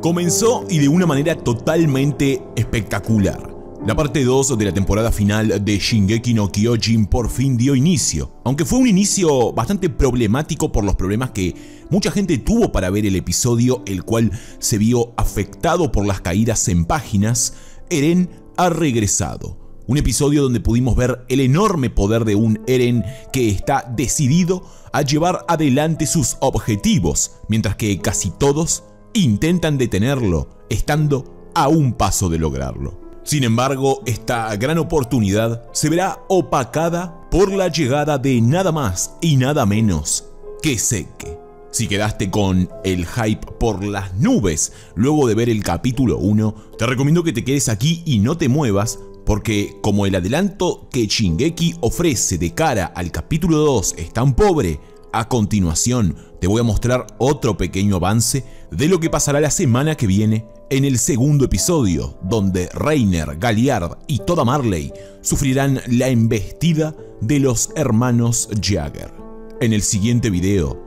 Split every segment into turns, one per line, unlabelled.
Comenzó y de una manera totalmente espectacular. La parte 2 de la temporada final de Shingeki no Kyojin por fin dio inicio, aunque fue un inicio bastante problemático por los problemas que mucha gente tuvo para ver el episodio, el cual se vio afectado por las caídas en páginas, Eren ha regresado. Un episodio donde pudimos ver el enorme poder de un Eren que está decidido a llevar adelante sus objetivos, mientras que casi todos intentan detenerlo, estando a un paso de lograrlo. Sin embargo, esta gran oportunidad se verá opacada por la llegada de nada más y nada menos que Seke. Si quedaste con el hype por las nubes luego de ver el capítulo 1, te recomiendo que te quedes aquí y no te muevas porque como el adelanto que Shingeki ofrece de cara al capítulo 2 es tan pobre, a continuación te voy a mostrar otro pequeño avance de lo que pasará la semana que viene en el segundo episodio, donde Reiner, Galliard y toda Marley sufrirán la embestida de los hermanos Jagger. En el siguiente video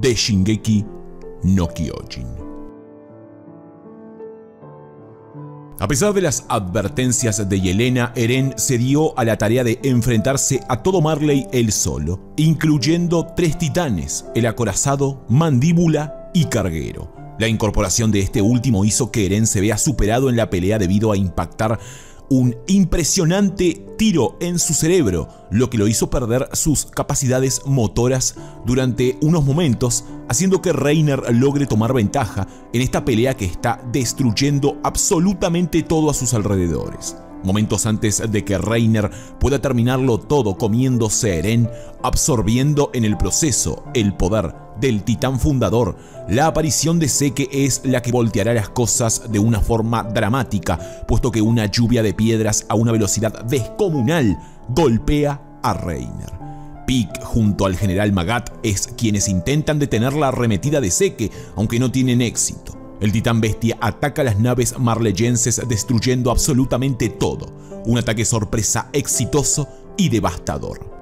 de Shingeki no Kyojin. A pesar de las advertencias de Yelena, Eren se dio a la tarea de enfrentarse a todo Marley él solo, incluyendo tres titanes, el acorazado, mandíbula y carguero. La incorporación de este último hizo que Eren se vea superado en la pelea debido a impactar un impresionante tiro en su cerebro, lo que lo hizo perder sus capacidades motoras durante unos momentos, haciendo que Reiner logre tomar ventaja en esta pelea que está destruyendo absolutamente todo a sus alrededores. Momentos antes de que Reiner pueda terminarlo todo comiéndose Eren, absorbiendo en el proceso el poder del titán fundador, la aparición de Seke es la que volteará las cosas de una forma dramática, puesto que una lluvia de piedras a una velocidad descomunal golpea a Reiner. Pick junto al general Magat es quienes intentan detener la arremetida de Seke, aunque no tienen éxito. El titán bestia ataca las naves marleyenses destruyendo absolutamente todo. Un ataque sorpresa exitoso y devastador.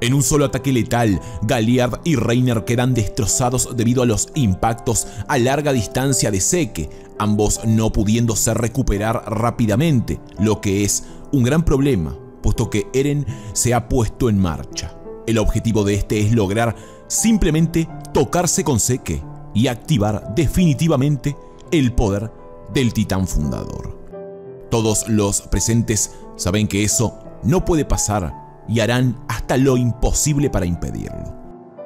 En un solo ataque letal, Galliard y Reiner quedan destrozados debido a los impactos a larga distancia de Seke, ambos no pudiéndose recuperar rápidamente, lo que es un gran problema, puesto que Eren se ha puesto en marcha. El objetivo de este es lograr simplemente tocarse con Seke y activar definitivamente el poder del titán fundador. Todos los presentes saben que eso no puede pasar y harán hasta lo imposible para impedirlo.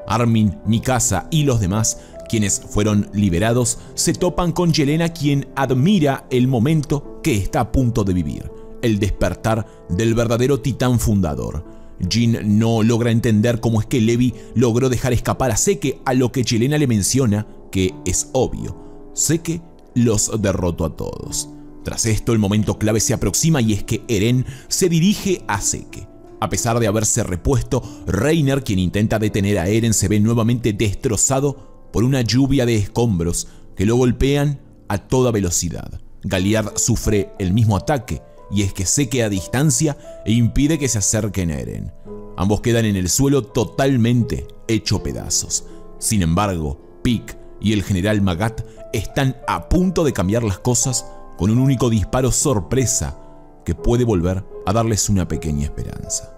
Armin, Mikasa y los demás, quienes fueron liberados, se topan con Yelena quien admira el momento que está a punto de vivir, el despertar del verdadero titán fundador. Jin no logra entender cómo es que Levi logró dejar escapar a Seke, a lo que Yelena le menciona que es obvio, que los derroto a todos. Tras esto, el momento clave se aproxima y es que Eren se dirige a Seke. A pesar de haberse repuesto, Reiner, quien intenta detener a Eren, se ve nuevamente destrozado por una lluvia de escombros que lo golpean a toda velocidad. Galliard sufre el mismo ataque, y es que Seke a distancia e impide que se acerquen a Eren. Ambos quedan en el suelo totalmente hecho pedazos. Sin embargo, Pick y el general Magat están a punto de cambiar las cosas con un único disparo sorpresa que puede volver a darles una pequeña esperanza.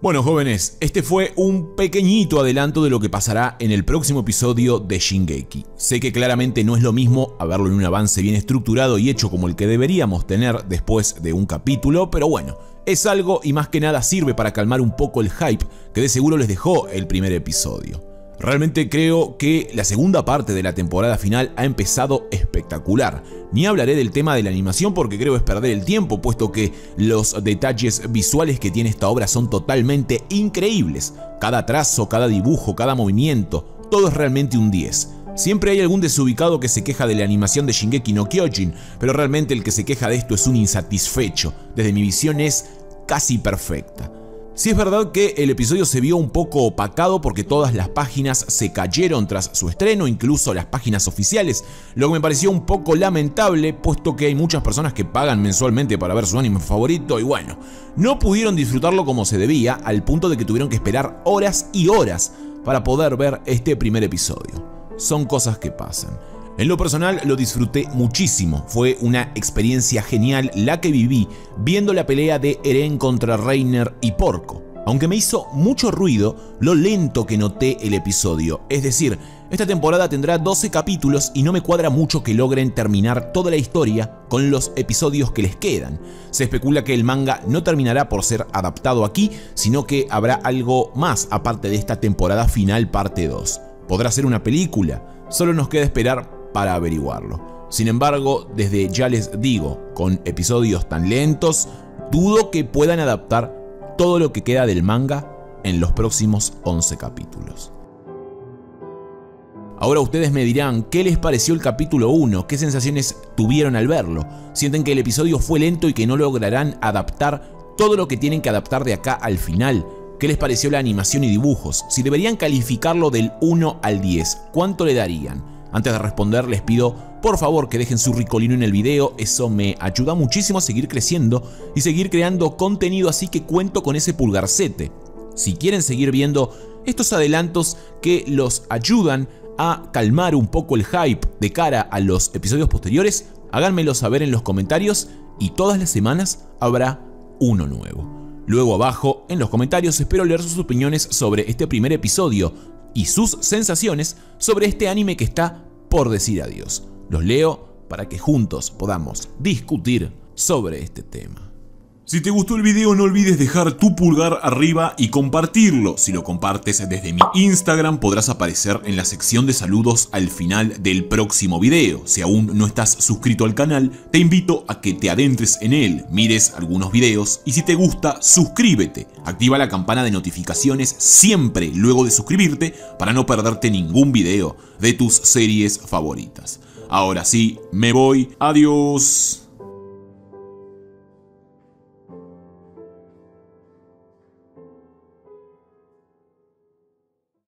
Bueno jóvenes, este fue un pequeñito adelanto de lo que pasará en el próximo episodio de Shingeki. Sé que claramente no es lo mismo haberlo en un avance bien estructurado y hecho como el que deberíamos tener después de un capítulo, pero bueno, es algo y más que nada sirve para calmar un poco el hype que de seguro les dejó el primer episodio. Realmente creo que la segunda parte de la temporada final ha empezado espectacular. Ni hablaré del tema de la animación porque creo es perder el tiempo, puesto que los detalles visuales que tiene esta obra son totalmente increíbles. Cada trazo, cada dibujo, cada movimiento, todo es realmente un 10. Siempre hay algún desubicado que se queja de la animación de Shingeki no Kyojin, pero realmente el que se queja de esto es un insatisfecho. Desde mi visión es casi perfecta. Si es verdad que el episodio se vio un poco opacado porque todas las páginas se cayeron tras su estreno, incluso las páginas oficiales, lo que me pareció un poco lamentable, puesto que hay muchas personas que pagan mensualmente para ver su anime favorito y bueno, no pudieron disfrutarlo como se debía, al punto de que tuvieron que esperar horas y horas para poder ver este primer episodio. Son cosas que pasan. En lo personal lo disfruté muchísimo, fue una experiencia genial la que viví viendo la pelea de Eren contra Reiner y Porco. Aunque me hizo mucho ruido lo lento que noté el episodio, es decir, esta temporada tendrá 12 capítulos y no me cuadra mucho que logren terminar toda la historia con los episodios que les quedan. Se especula que el manga no terminará por ser adaptado aquí, sino que habrá algo más aparte de esta temporada final parte 2. ¿Podrá ser una película? Solo nos queda esperar para averiguarlo. Sin embargo, desde ya les digo, con episodios tan lentos, dudo que puedan adaptar todo lo que queda del manga en los próximos 11 capítulos. Ahora ustedes me dirán, ¿qué les pareció el capítulo 1? ¿Qué sensaciones tuvieron al verlo? ¿Sienten que el episodio fue lento y que no lograrán adaptar todo lo que tienen que adaptar de acá al final? ¿Qué les pareció la animación y dibujos? Si deberían calificarlo del 1 al 10, ¿cuánto le darían? Antes de responder les pido por favor que dejen su ricolino en el video, eso me ayuda muchísimo a seguir creciendo y seguir creando contenido así que cuento con ese pulgarcete. Si quieren seguir viendo estos adelantos que los ayudan a calmar un poco el hype de cara a los episodios posteriores, háganmelo saber en los comentarios y todas las semanas habrá uno nuevo. Luego abajo en los comentarios espero leer sus opiniones sobre este primer episodio y sus sensaciones sobre este anime que está por decir adiós. Los leo para que juntos podamos discutir sobre este tema. Si te gustó el video no olvides dejar tu pulgar arriba y compartirlo. Si lo compartes desde mi Instagram podrás aparecer en la sección de saludos al final del próximo video. Si aún no estás suscrito al canal, te invito a que te adentres en él, mires algunos videos y si te gusta, suscríbete. Activa la campana de notificaciones siempre luego de suscribirte para no perderte ningún video de tus series favoritas. Ahora sí, me voy. Adiós.